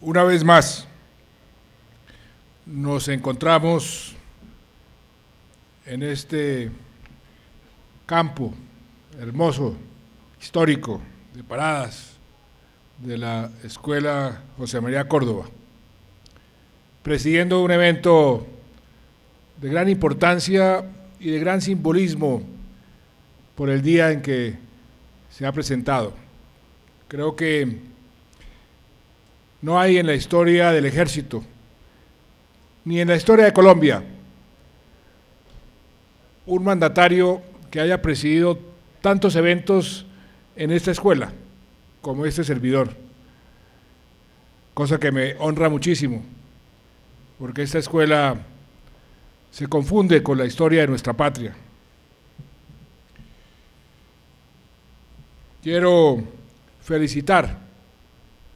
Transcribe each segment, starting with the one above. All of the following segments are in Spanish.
Una vez más, nos encontramos en este campo hermoso, histórico, de paradas de la Escuela José María Córdoba, presidiendo un evento de gran importancia y de gran simbolismo por el día en que se ha presentado. Creo que no hay en la historia del ejército, ni en la historia de Colombia, un mandatario que haya presidido tantos eventos en esta escuela como este servidor, cosa que me honra muchísimo, porque esta escuela se confunde con la historia de nuestra patria. Quiero felicitar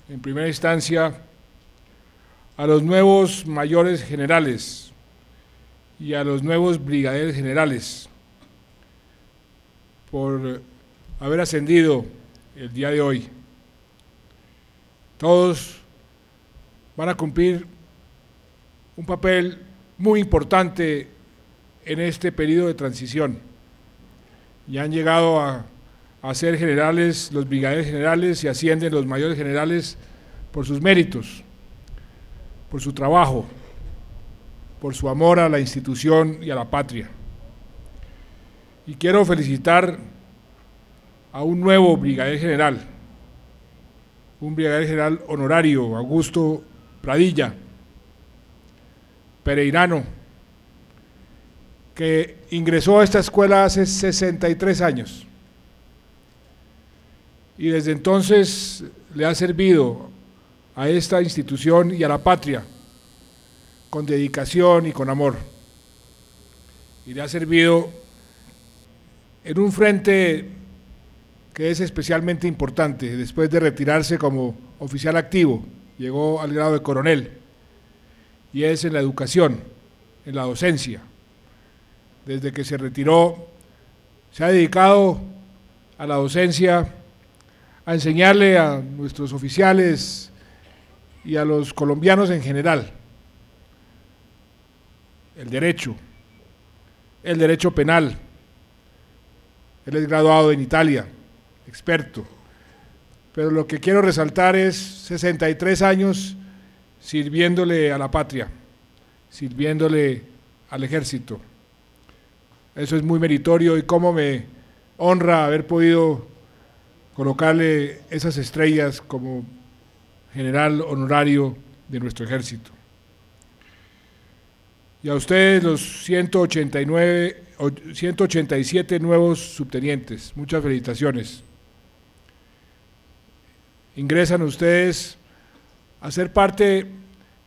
en primera instancia a los nuevos mayores generales y a los nuevos brigadieres generales por haber ascendido el día de hoy. Todos van a cumplir un papel muy importante en este periodo de transición. Ya han llegado a a ser generales, los brigadieros generales y ascienden los mayores generales por sus méritos, por su trabajo, por su amor a la institución y a la patria. Y quiero felicitar a un nuevo brigadier general, un brigadier general honorario, Augusto Pradilla, pereirano, que ingresó a esta escuela hace 63 años y desde entonces le ha servido a esta institución y a la patria con dedicación y con amor. Y le ha servido en un frente que es especialmente importante, después de retirarse como oficial activo, llegó al grado de coronel, y es en la educación, en la docencia. Desde que se retiró, se ha dedicado a la docencia a enseñarle a nuestros oficiales y a los colombianos en general el derecho, el derecho penal. Él es graduado en Italia, experto. Pero lo que quiero resaltar es 63 años sirviéndole a la patria, sirviéndole al ejército. Eso es muy meritorio y cómo me honra haber podido colocarle esas estrellas como general honorario de nuestro ejército. Y a ustedes los 189, 187 nuevos subtenientes, muchas felicitaciones. Ingresan ustedes a ser parte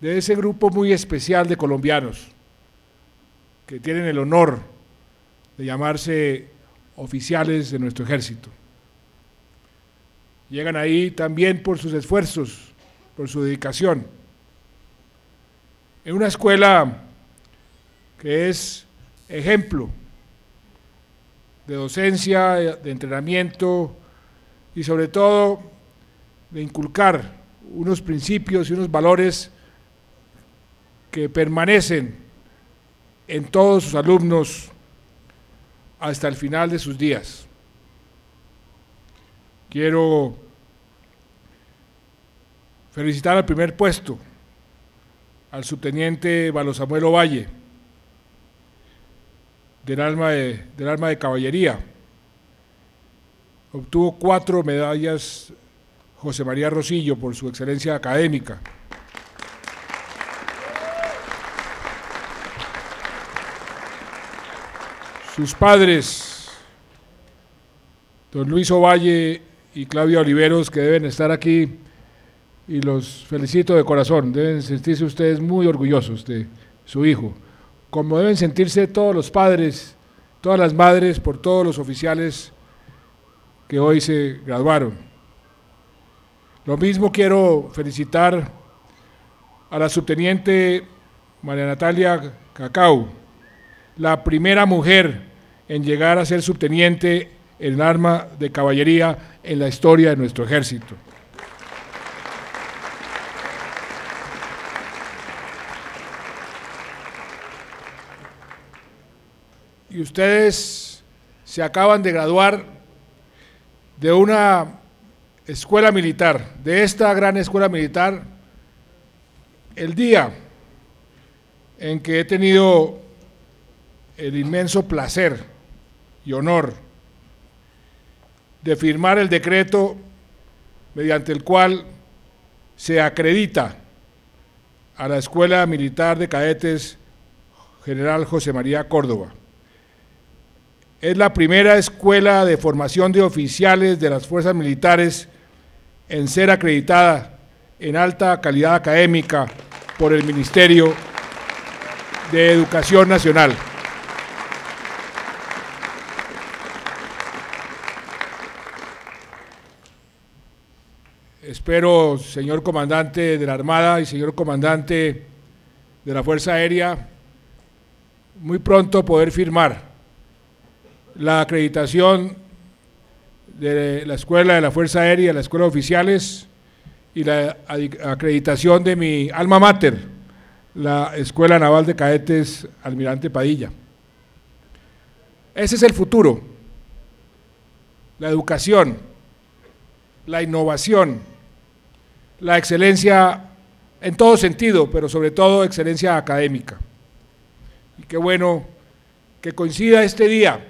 de ese grupo muy especial de colombianos que tienen el honor de llamarse oficiales de nuestro ejército. Llegan ahí también por sus esfuerzos, por su dedicación. En una escuela que es ejemplo de docencia, de entrenamiento y sobre todo de inculcar unos principios y unos valores que permanecen en todos sus alumnos hasta el final de sus días. Quiero felicitar al primer puesto, al subteniente Samuel Valle, del alma de, de caballería. Obtuvo cuatro medallas José María Rosillo por su excelencia académica. Sus padres, don Luis Ovalle y Claudia Oliveros, que deben estar aquí, y los felicito de corazón. Deben sentirse ustedes muy orgullosos de su hijo, como deben sentirse todos los padres, todas las madres, por todos los oficiales que hoy se graduaron. Lo mismo quiero felicitar a la subteniente María Natalia Cacao, la primera mujer en llegar a ser subteniente en el arma de caballería en la historia de nuestro ejército. Y ustedes se acaban de graduar de una escuela militar, de esta gran escuela militar, el día en que he tenido el inmenso placer y honor de firmar el decreto mediante el cual se acredita a la Escuela Militar de Cadetes General José María Córdoba. Es la primera escuela de formación de oficiales de las fuerzas militares en ser acreditada en alta calidad académica por el Ministerio de Educación Nacional. Espero, señor comandante de la Armada y señor comandante de la Fuerza Aérea, muy pronto poder firmar la acreditación de la Escuela de la Fuerza Aérea, la Escuela de Oficiales y la acreditación de mi alma mater, la Escuela Naval de Cadetes Almirante Padilla. Ese es el futuro, la educación, la innovación, la excelencia en todo sentido, pero sobre todo excelencia académica. Y qué bueno que coincida este día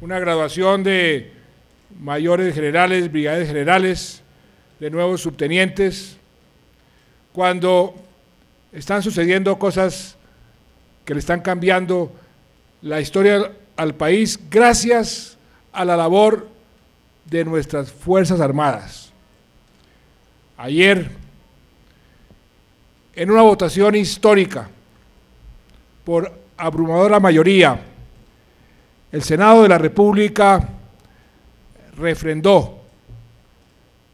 una graduación de mayores generales, brigadores generales, de nuevos subtenientes, cuando están sucediendo cosas que le están cambiando la historia al país gracias a la labor de nuestras Fuerzas Armadas. Ayer, en una votación histórica, por abrumadora mayoría, el Senado de la República refrendó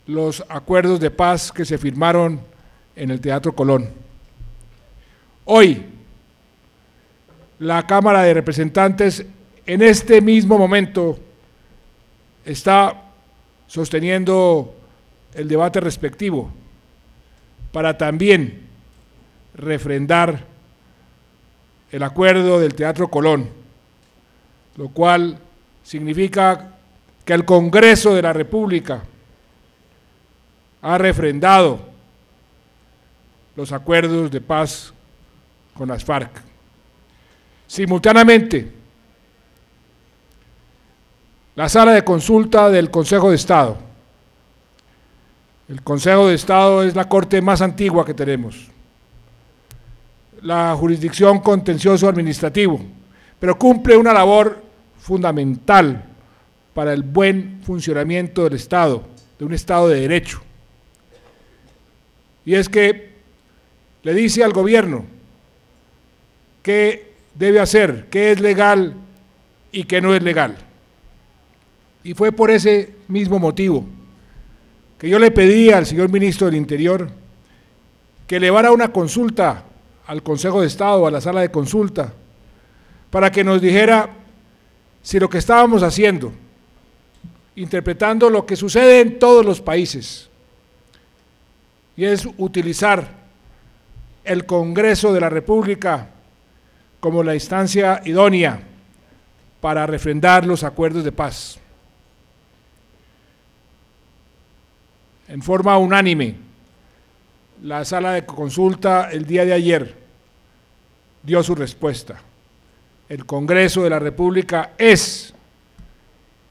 los acuerdos de paz que se firmaron en el Teatro Colón. Hoy, la Cámara de Representantes en este mismo momento está sosteniendo el debate respectivo para también refrendar el acuerdo del Teatro Colón lo cual significa que el Congreso de la República ha refrendado los acuerdos de paz con las FARC. Simultáneamente, la sala de consulta del Consejo de Estado. El Consejo de Estado es la corte más antigua que tenemos. La jurisdicción contencioso administrativo, pero cumple una labor fundamental para el buen funcionamiento del Estado, de un Estado de derecho. Y es que le dice al gobierno qué debe hacer, qué es legal y qué no es legal. Y fue por ese mismo motivo que yo le pedí al señor ministro del Interior que elevara una consulta al Consejo de Estado, a la sala de consulta, para que nos dijera si lo que estábamos haciendo, interpretando lo que sucede en todos los países, y es utilizar el Congreso de la República como la instancia idónea para refrendar los acuerdos de paz. En forma unánime, la sala de consulta el día de ayer dio su respuesta el Congreso de la República es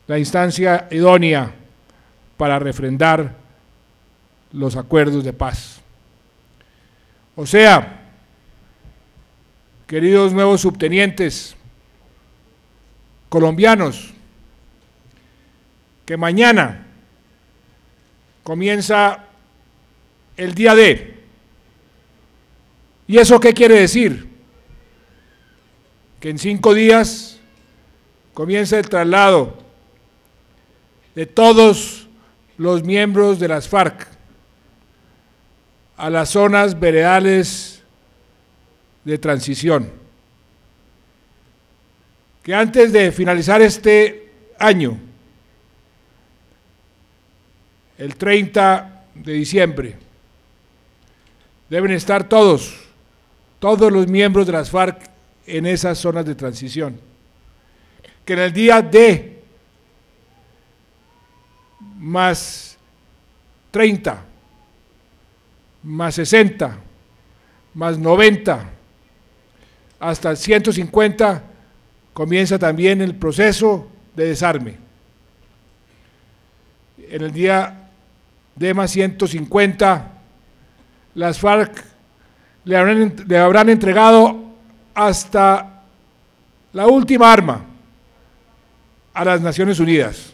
la instancia idónea para refrendar los acuerdos de paz. O sea, queridos nuevos subtenientes colombianos, que mañana comienza el día D. ¿Y eso qué quiere decir? que en cinco días comienza el traslado de todos los miembros de las FARC a las zonas veredales de transición, que antes de finalizar este año, el 30 de diciembre, deben estar todos, todos los miembros de las FARC en esas zonas de transición. Que en el día D más 30, más 60, más 90, hasta el 150, comienza también el proceso de desarme. En el día D más 150, las FARC le habrán, le habrán entregado hasta la última arma a las Naciones Unidas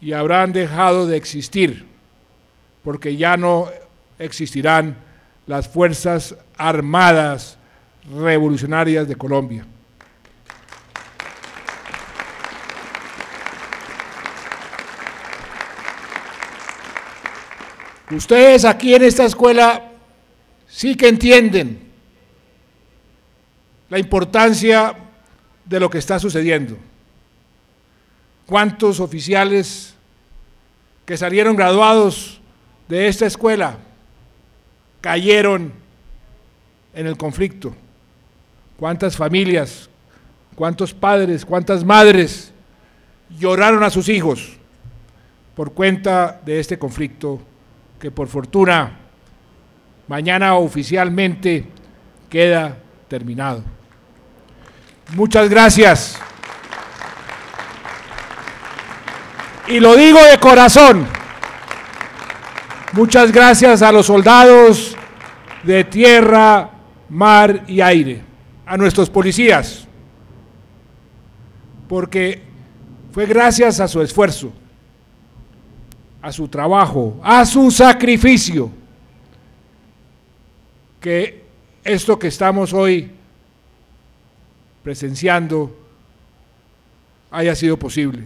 y habrán dejado de existir porque ya no existirán las Fuerzas Armadas Revolucionarias de Colombia. Ustedes aquí en esta escuela sí que entienden la importancia de lo que está sucediendo. ¿Cuántos oficiales que salieron graduados de esta escuela cayeron en el conflicto? ¿Cuántas familias, cuántos padres, cuántas madres lloraron a sus hijos por cuenta de este conflicto que por fortuna mañana oficialmente queda terminado? Muchas gracias. Y lo digo de corazón. Muchas gracias a los soldados de tierra, mar y aire, a nuestros policías, porque fue gracias a su esfuerzo, a su trabajo, a su sacrificio, que esto que estamos hoy presenciando haya sido posible.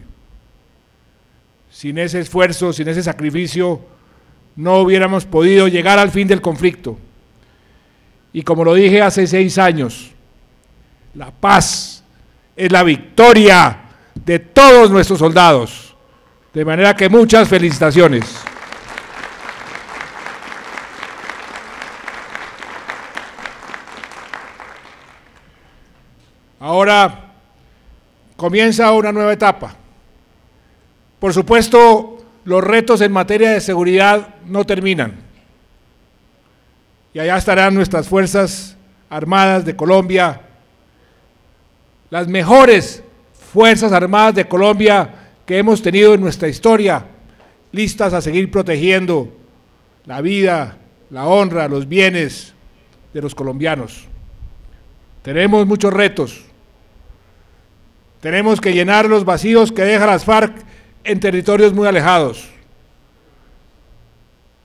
Sin ese esfuerzo, sin ese sacrificio, no hubiéramos podido llegar al fin del conflicto. Y como lo dije hace seis años, la paz es la victoria de todos nuestros soldados. De manera que muchas felicitaciones. Ahora comienza una nueva etapa. Por supuesto, los retos en materia de seguridad no terminan. Y allá estarán nuestras Fuerzas Armadas de Colombia, las mejores Fuerzas Armadas de Colombia que hemos tenido en nuestra historia, listas a seguir protegiendo la vida, la honra, los bienes de los colombianos. Tenemos muchos retos. Tenemos que llenar los vacíos que deja las FARC en territorios muy alejados.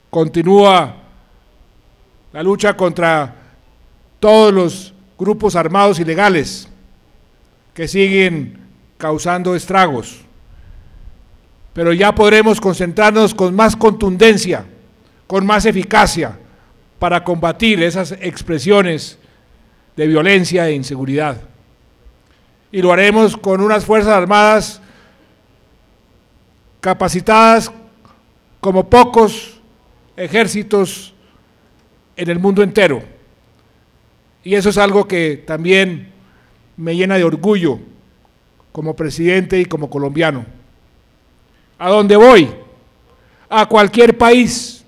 Continúa la lucha contra todos los grupos armados ilegales que siguen causando estragos. Pero ya podremos concentrarnos con más contundencia, con más eficacia, para combatir esas expresiones de violencia e inseguridad. Y lo haremos con unas Fuerzas Armadas capacitadas como pocos ejércitos en el mundo entero. Y eso es algo que también me llena de orgullo como presidente y como colombiano. A donde voy, a cualquier país,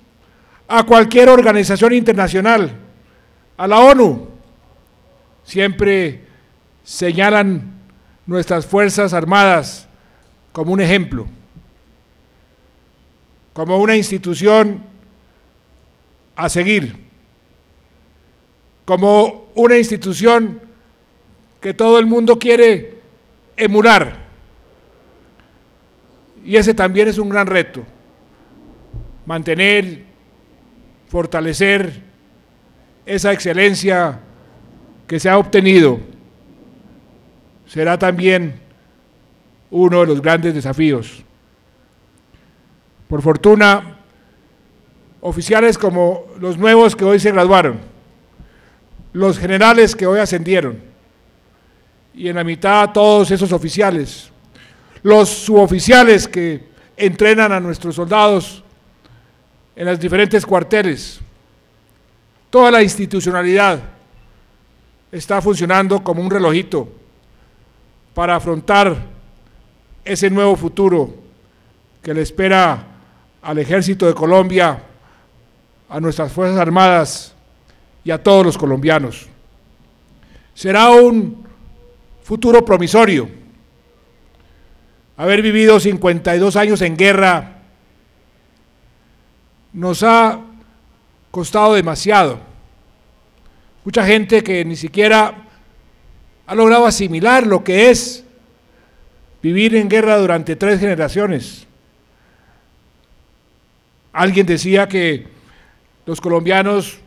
a cualquier organización internacional, a la ONU, siempre señalan nuestras Fuerzas Armadas como un ejemplo, como una institución a seguir, como una institución que todo el mundo quiere emular. Y ese también es un gran reto, mantener, fortalecer esa excelencia que se ha obtenido será también uno de los grandes desafíos. Por fortuna, oficiales como los nuevos que hoy se graduaron, los generales que hoy ascendieron y en la mitad todos esos oficiales, los suboficiales que entrenan a nuestros soldados en los diferentes cuarteles. Toda la institucionalidad está funcionando como un relojito para afrontar ese nuevo futuro que le espera al ejército de Colombia, a nuestras Fuerzas Armadas y a todos los colombianos. Será un futuro promisorio. Haber vivido 52 años en guerra nos ha costado demasiado. Mucha gente que ni siquiera ha logrado asimilar lo que es vivir en guerra durante tres generaciones. Alguien decía que los colombianos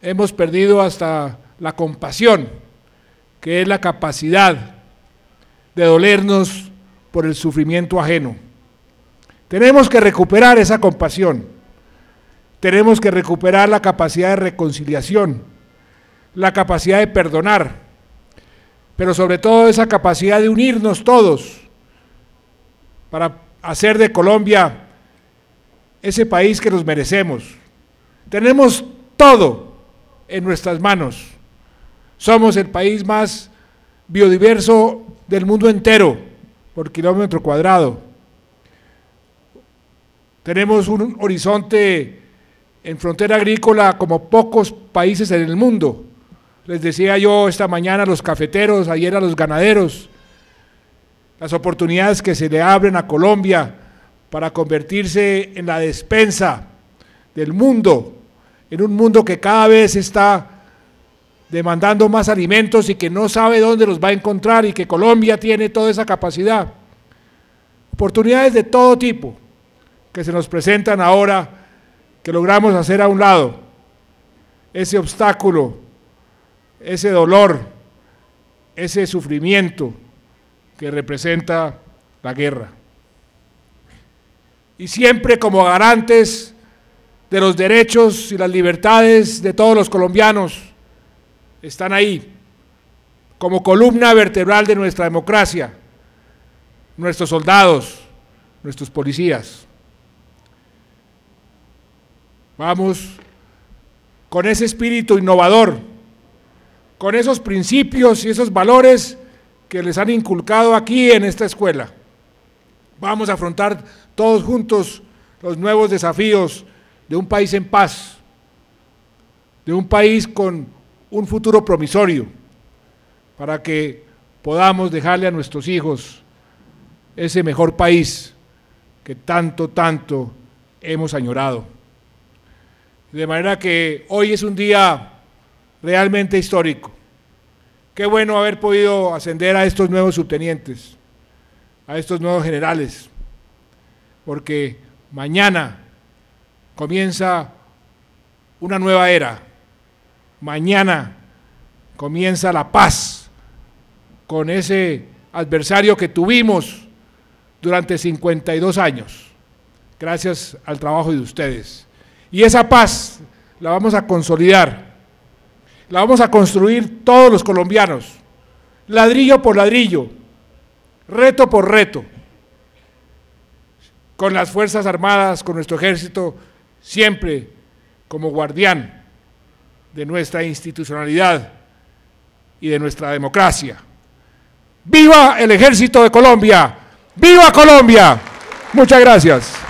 hemos perdido hasta la compasión, que es la capacidad de dolernos por el sufrimiento ajeno. Tenemos que recuperar esa compasión. Tenemos que recuperar la capacidad de reconciliación, la capacidad de perdonar, pero sobre todo esa capacidad de unirnos todos para hacer de Colombia ese país que nos merecemos. Tenemos todo en nuestras manos. Somos el país más biodiverso del mundo entero por kilómetro cuadrado. Tenemos un horizonte en frontera agrícola como pocos países en el mundo. Les decía yo esta mañana a los cafeteros, ayer a los ganaderos, las oportunidades que se le abren a Colombia para convertirse en la despensa del mundo, en un mundo que cada vez está demandando más alimentos y que no sabe dónde los va a encontrar y que Colombia tiene toda esa capacidad. Oportunidades de todo tipo que se nos presentan ahora, que logramos hacer a un lado. Ese obstáculo, ese dolor, ese sufrimiento que representa la guerra. Y siempre como garantes de los derechos y las libertades de todos los colombianos, están ahí, como columna vertebral de nuestra democracia, nuestros soldados, nuestros policías. Vamos con ese espíritu innovador, con esos principios y esos valores que les han inculcado aquí en esta escuela. Vamos a afrontar todos juntos los nuevos desafíos de un país en paz, de un país con un futuro promisorio, para que podamos dejarle a nuestros hijos ese mejor país que tanto, tanto hemos añorado. De manera que hoy es un día realmente histórico. Qué bueno haber podido ascender a estos nuevos subtenientes, a estos nuevos generales porque mañana comienza una nueva era. Mañana comienza la paz con ese adversario que tuvimos durante 52 años, gracias al trabajo de ustedes. Y esa paz la vamos a consolidar, la vamos a construir todos los colombianos, ladrillo por ladrillo, reto por reto. Con las Fuerzas Armadas, con nuestro ejército, siempre como guardián de nuestra institucionalidad y de nuestra democracia. ¡Viva el ejército de Colombia! ¡Viva Colombia! Muchas gracias.